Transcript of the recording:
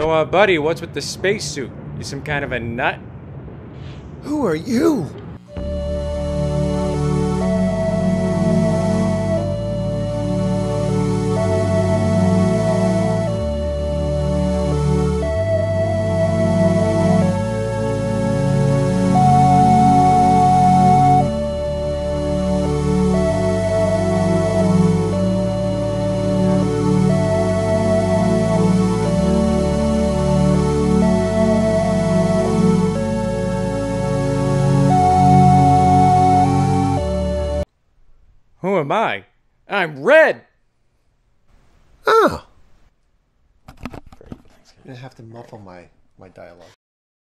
So, uh, buddy, what's with the spacesuit? You some kind of a nut? Who are you? Who am I? I'm Red! Oh. Great. I'm gonna have to muffle my my dialogue.